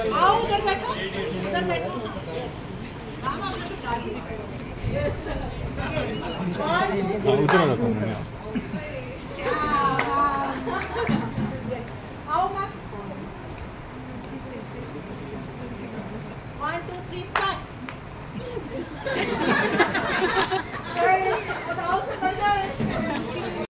आओ उधर बैठो उधर बैठो। मामा उधर रहता हूँ मैं आओ माँ वन टू थ्री स्टार्ट